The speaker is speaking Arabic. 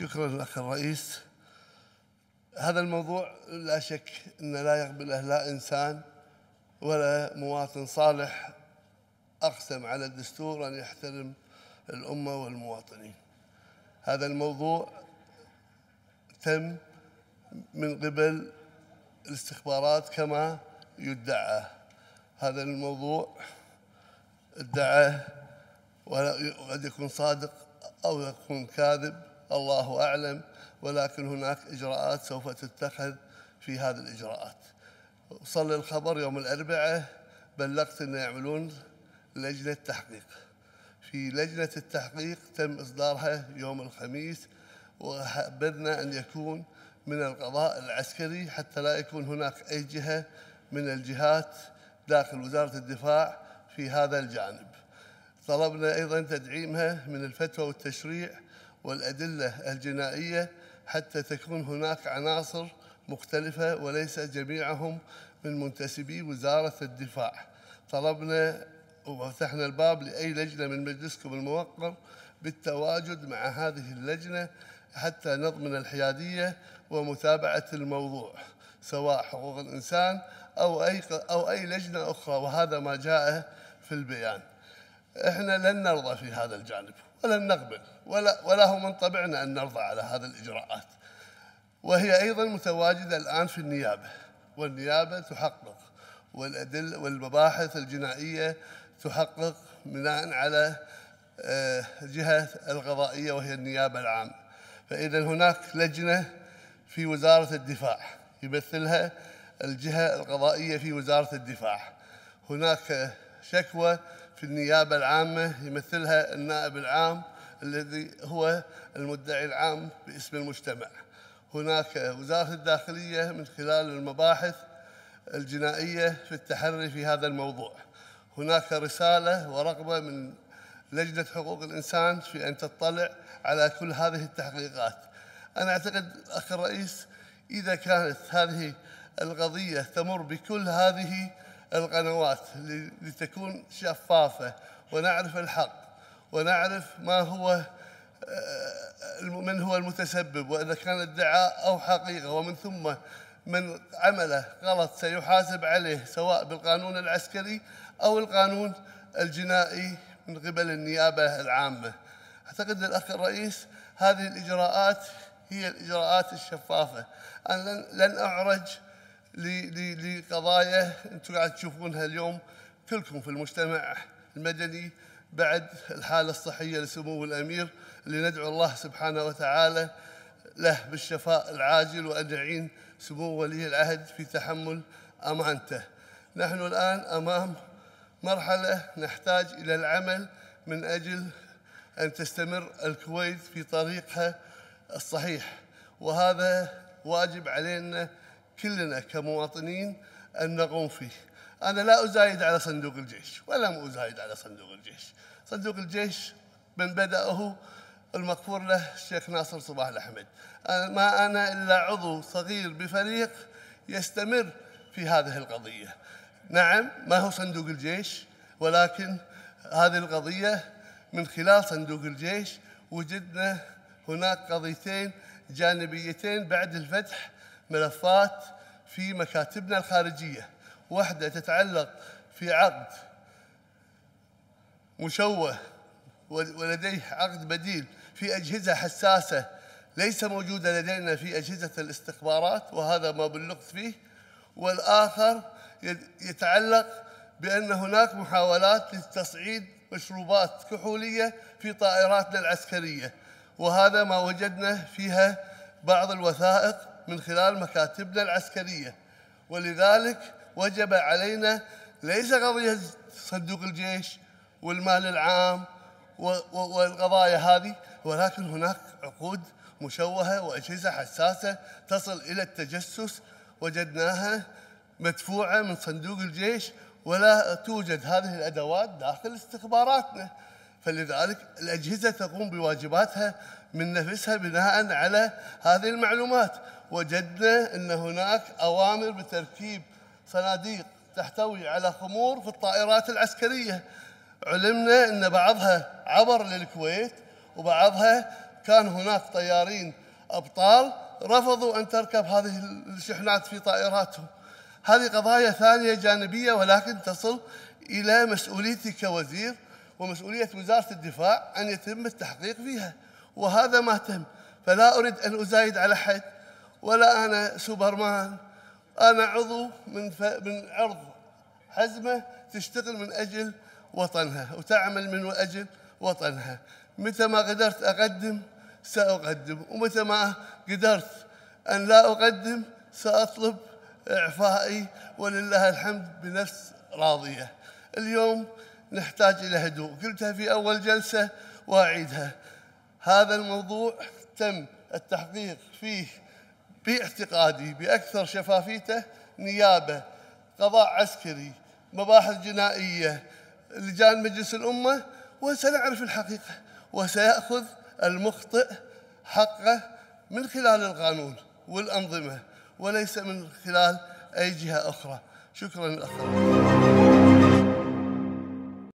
شكرا لك الرئيس. هذا الموضوع لا شك أن لا يقبله لا إنسان ولا مواطن صالح. أقسم على الدستور أن يحترم الأمة والمواطنين. هذا الموضوع تم من قبل الاستخبارات كما يدعى. هذا الموضوع ادعى وقد يكون صادق أو يكون كاذب. الله أعلم ولكن هناك إجراءات سوف تتخذ في هذه الإجراءات. وصل الخبر يوم الأربعاء بلغت أن يعملون لجنة تحقيق. في لجنة التحقيق تم إصدارها يوم الخميس وحبذنا أن يكون من القضاء العسكري حتى لا يكون هناك أي جهة من الجهات داخل وزارة الدفاع في هذا الجانب. طلبنا أيضا تدعيمها من الفتوى والتشريع والأدلة الجنائية حتى تكون هناك عناصر مختلفة وليس جميعهم من منتسبي وزارة الدفاع. طلبنا وفتحنا الباب لأي لجنة من مجلسكم الموقر بالتواجد مع هذه اللجنة حتى نضمن الحيادية ومتابعة الموضوع سواء حقوق الإنسان أو أي, أو أي لجنة أخرى وهذا ما جاء في البيان. إحنا لن نرضى في هذا الجانب. ولن نقبل ولا, ولا هو من طبعنا أن نرضى على هذه الإجراءات. وهي أيضا متواجدة الآن في النيابة والنيابة تحقق والأدل والمباحث الجنائية تحقق بناء على آه، القضائية وهي النيابة العامة فإذا هناك لجنة في وزارة الدفاع يمثلها الجهة القضائية في وزارة الدفاع. هناك شكوى في النيابة العامة يمثلها النائب العام الذي هو المدعي العام باسم المجتمع. هناك وزارة الداخلية من خلال المباحث الجنائية في التحري في هذا الموضوع. هناك رسالة ورغبة من لجنة حقوق الإنسان في أن تطلع على كل هذه التحقيقات. أنا أعتقد أخي الرئيس إذا كانت هذه القضية تمر بكل هذه القنوات لتكون شفافة ونعرف الحق ونعرف ما هو آه، من هو المتسبب وإذا كان ادعاء أو حقيقة ومن ثم من عمله غلط سيحاسب عليه سواء بالقانون العسكري أو القانون الجنائي من قبل النيابة العامة. أعتقد الأخ الرئيس هذه الإجراءات هي الإجراءات الشفافة. أنا لن أعرج لقضايا أنتم قاعد تشوفونها اليوم كلكم في المجتمع المدني بعد الحالة الصحية لسمو الأمير اللي ندعو الله سبحانه وتعالى له بالشفاء العاجل وأن يعين سمو ولي العهد في تحمل أمانته. نحن الآن أمام مرحلة نحتاج إلى العمل من أجل أن تستمر الكويت في طريقها الصحيح. وهذا واجب علينا كلنا كمواطنين أن نقوم فيه. أنا لا أزايد على صندوق الجيش ولم أزايد على صندوق الجيش. صندوق الجيش من بدأه المغفور له الشيخ ناصر صباح الأحمد. ما أنا إلا عضو صغير بفريق يستمر في هذه القضية. نعم ما هو صندوق الجيش ولكن هذه القضية من خلال صندوق الجيش وجدنا هناك قضيتين جانبيتين بعد الفتح ملفات في مكاتبنا الخارجية. واحدة تتعلق في عقد مشوه ولديه عقد بديل في أجهزة حساسة ليس موجودة لدينا في أجهزة الاستخبارات وهذا ما بلغت فيه. والآخر يتعلق بأن هناك محاولات لتصعيد مشروبات كحولية في طائراتنا العسكرية. وهذا ما وجدنا فيها بعض الوثائق من خلال مكاتبنا العسكرية. ولذلك وجب علينا ليس قضية صندوق الجيش والمال العام والقضايا هذه ولكن هناك عقود مشوهة وأجهزة حساسة تصل إلى التجسس. وجدناها مدفوعة من صندوق الجيش ولا توجد هذه الأدوات داخل استخباراتنا. فلذلك الأجهزة تقوم بواجباتها من نفسها بناء على هذه المعلومات. وجدنا أن هناك أوامر بتركيب صناديق تحتوي على خمور في الطائرات العسكرية. علمنا أن بعضها عبر للكويت وبعضها كان هناك طيارين أبطال رفضوا أن تركب هذه الشحنات في طائراتهم. هذه قضايا ثانية جانبية ولكن تصل إلى مسؤوليتي كوزير ومسؤولية وزارة الدفاع أن يتم التحقيق فيها وهذا ما تم. فلا أريد أن أزايد على حد. ولا أنا سوبرمان. أنا عضو من, ف... من عرض حزمة تشتغل من أجل وطنها وتعمل من أجل وطنها. متى ما قدرت أقدم سأقدم ومتى ما قدرت أن لا أقدم سأطلب إعفائي ولله الحمد بنفس راضية. اليوم نحتاج إلى هدوء. قلتها في أول جلسة وأعيدها. هذا الموضوع تم التحقيق فيه باعتقادي بأكثر شفافيته نيابة قضاء عسكري مباحث جنائية لجان مجلس الأمة وسنعرف الحقيقة وسيأخذ المخطئ حقه من خلال القانون والأنظمة وليس من خلال أي جهة أخرى. شكرا الأخ